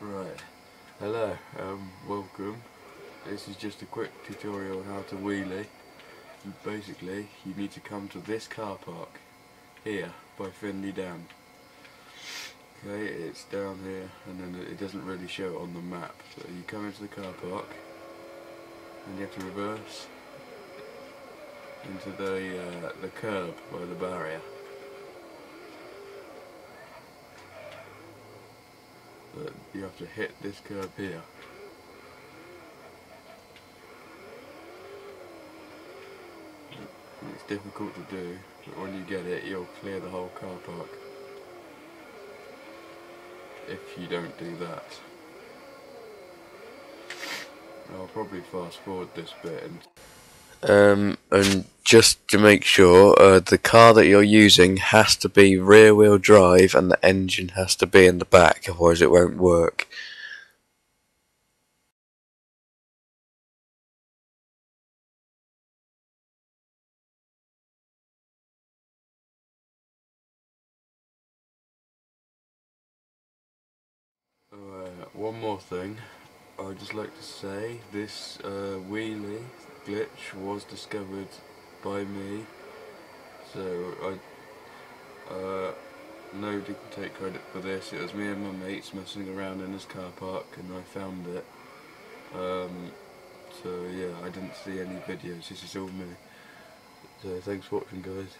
Right, hello, um, welcome. This is just a quick tutorial on how to wheelie. Basically, you need to come to this car park here by Finley Dam. Okay, it's down here and then it doesn't really show it on the map. So you come into the car park and you have to reverse into the uh, the curb by the barrier. But you have to hit this curb here. It's difficult to do, but when you get it, you'll clear the whole car park. If you don't do that. I'll probably fast forward this bit and um, and just to make sure, uh, the car that you're using has to be rear wheel drive and the engine has to be in the back, otherwise it won't work. Uh, one more thing, I'd just like to say this uh, wheelie glitch was discovered by me, so I uh, nobody can take credit for this. It was me and my mates messing around in this car park, and I found it. Um, so yeah, I didn't see any videos. This is all me. So thanks for watching, guys.